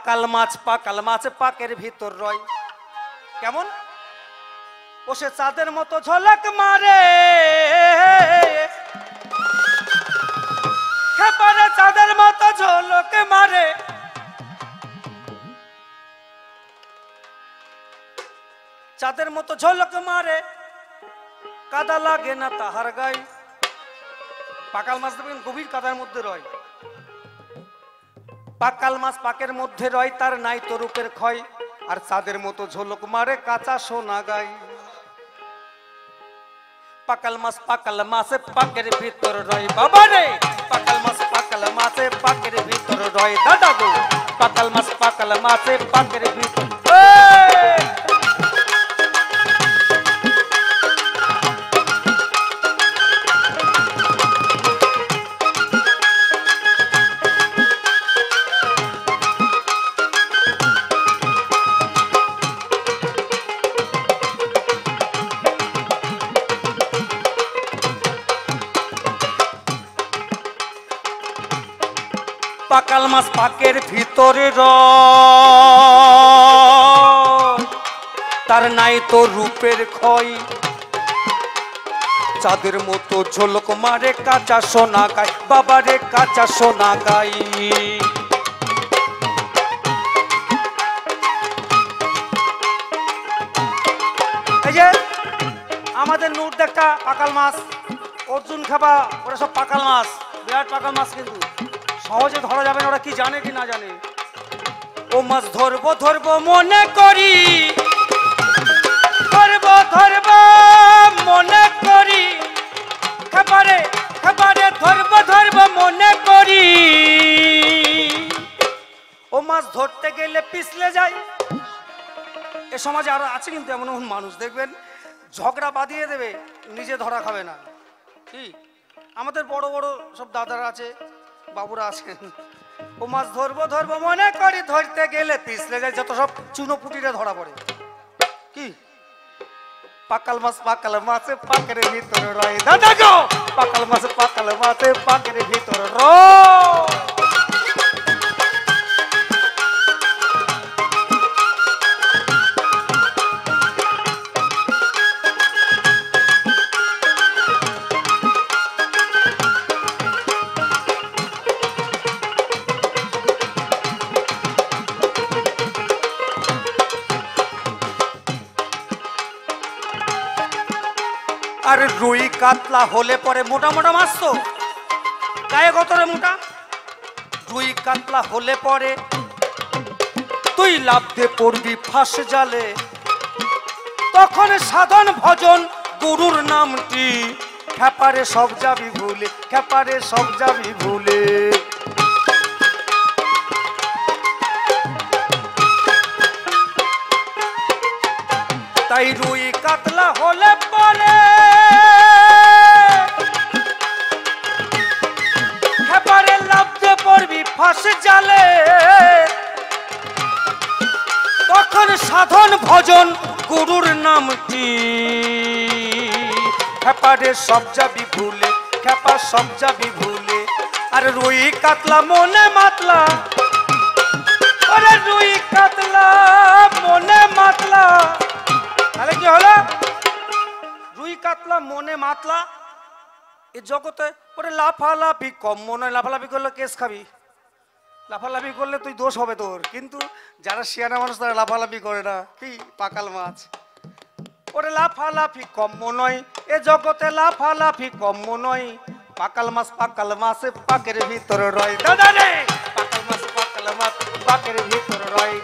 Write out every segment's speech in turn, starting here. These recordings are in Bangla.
পাকাল মাছ পাকাল মাছ পাকের ভিতর রয়। কেমন? ও সে চাঁদের মতো ঝলক মারে। খেপারে চাঁদের মতো ঝলক মারে। চাঁদের মতো ঝলক মারে। কাদা লাগে না তাহার গাই পাকাল মাছ দেখবেন গভীর কাদার মধ্যে রয়। পাকাল মাছ পাকের মধ্যে রয়, তার নাই তো রূপের ক্ষয়, আর চাঁদের মতো ঝলক মারে কাঁচা সোনা গাই। পাকাল মাছ পাকাল মাছে পাকের ভিতর রয়, বাবা রে! পাকাল মাছ পাকাল মাছে পাকের ভিতর রয়, দাদা গো! পাকাল মাছ পাকাল মাছে পাকের ভিতর পাকাল মাছ পাকের ভিতরে র তার নাই তো রূপের ক্ষয়। চাঁদের মতো ঝলক মারে কাঁচা সোনা গাই, বাবারে কাঁচা সোনা গাই। আমাদের নূর দেখা পাকাল মাছ। অর্জুন খাবা, ওরা সব পাকাল মাছ, বিরাট পাকাল মাছ কিন্তু। সহজে ধরা যাবে ওরা কি জানে কি না জানে। ও মাছ ধরবো ধরবো, মনে করি। ধরবো ধরবো, মনে করি। খাবারে খাবারে ধরবো ধরবো, মনে করি। ও মাছ ধরতে গেলে পিছলে যায় এ সমাজে আরও আছে কিন্তু এমন এমন মানুষ, দেখবেন? ঝগড়া বাঁধিয়ে দেবে, নিজে ধরা খাবে না। কি? আমাদের বড় বড় সব দাদারা আছে বাবুরা আছেন। ও মাছ ধরবো ধরবো, মনে করি ধরতে গেলে পিছলে যায়, যত সব চুনো পুটিরা ধরা পড়ে। কি? পাকাল মাছ, পাকাল মাছে, পাকের ভিতরে রয়। দাদা গো, পাকাল মাছ, পাকাল মাছে, পাকের ভিতরে রয়। রুই কাতলা হলে পরে মোটা মোটা মাছ তো। গায়ে কত রে মোটা? রুই কাতলা হলে পরে তুই লাভতে পড়বি ফাঁস জালে। তখন সাধন ভজন গুরুর নামটি। খেপারে সব যাবি ভুলে খেপারে সব যাবি ভুলে। তাই রুই কাতলা হলে পরে গুরুর নামটি খেপারে সব যাবি ভুলে, খেপা সব যাবি ভুলে। আর রুই কাতলা মনে মাতলা। ওরে রুই কাতলা মনে মাতলা। তাহলে কি হলো? রুই কাতলা মনে মাতলা? এ জগতে ওরে লাফালাফি কম, মনে হয় লাফালাফি করলে কেস খাবি। লাফালাফি করলে তুই দোষ হবে তোর। কিন্তু যারা শিয়ানা মানুষ তারা লাফালাফি করে না। কি পাকাল মাছ। ওরে লাফালাফি কম নয়, এ জগতে লাফালাফি কম নয়। পাকাল মাছ পাকাল মাছে পাকের ভিতর রয়। দাদা রে, পাকাল মাছ পাকাল মাছ পাকের ভিতর রয়।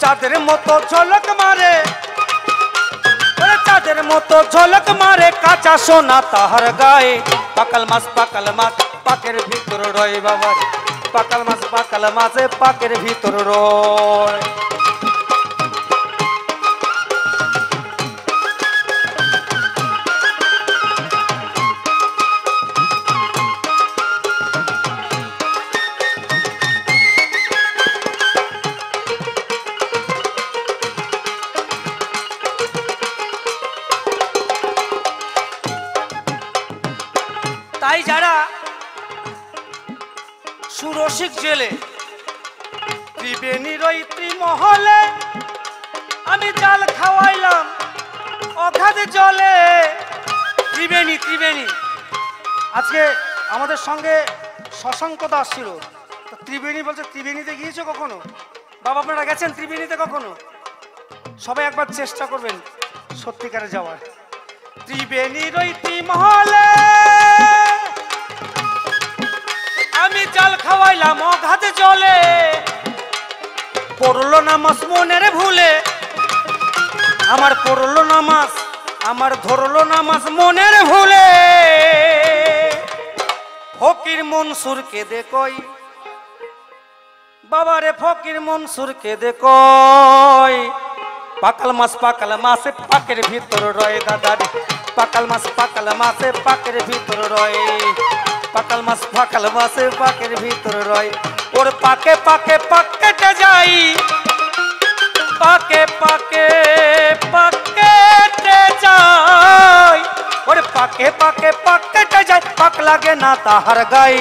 চাঁদের মতো ঝলক মারে চাঁদের মতো ঝলক মারে কাঁচা সোনা তাহার গায়ে। পাকাল মাছ পাকাল মাছ পাকের ভিতর রয় বাবা। পাকাল মাছ পাকাল মাছে পাকের ভিতর রয়। তাই যারা সুরসিক জেলে ত্রিবেণীর ওই ত্রিমহলে, আমি জাল খাওয়াইলাম অগাধ জলে। ত্রিবেণী ত্রিবেণী, আজকে আমাদের সঙ্গে শশাঙ্ক দাস ছিল। তো ত্রিবেণী বলছে, ত্রিবেণীতে গিয়েছো কখনো? বাবা, আপনারা গেছেন ত্রিবেণীতে কখনো? সবাই একবার চেষ্টা করবেন সত্যিকারে যাওয়ার। ত্রিবেণীর ওই আমি জাল খাওয়াইলাম অঘাতে জলে। পড়ল না মাস মনের ভুলে। আমার পড়ল না মাস আমার ধরলো না মাস মনের ভুলে। ফকির মনসুর কে দেখই বাবারে ফকির মনসুর কে দেখই পাকাল মাছ, পাকাল মাসে পাকের ভিতর রয়ে দাদারে। পাকাল মাছ, পাকাল মাসে পাকের ভিতর রয়ে। পাকাল মাছ, পাকাল মাসে পাকের ভিতর রয়ে। ওর পাকে পাকে পাকেটে যাই। পাকে পাকে পাকেটে যাই। ওরে পাকে পাকে পাকেটে যাই, পাক লাগে না তাহার গাই।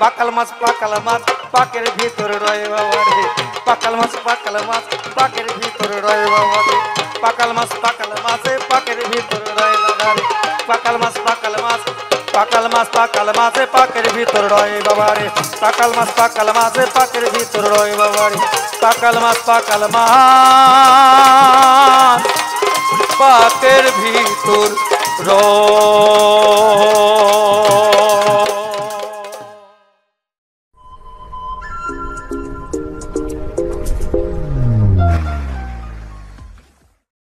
পাকাল মাছ পাকাল মাছ পাকের ভিতর রয়ে বাবা রে। পাকাল মাছ পাকাল মাছ পাকের ভিতর রয়ে বাবা রে। পাকাল মাছ, পাকাল মাছে পাকের ভিতর রয়ে দাদা রে। পাকাল মাছ পাকাল মাছ পাকাল মাছ, পাকাল মাছে পাকের ভিতর রয়ে বাবা রে পাকাল মাছ, পাকাল মাছে পাকের ভিতর রয়ে বাবা রে পাকাল মাছ পাকাল মাছ পাকের ভিতর রয়।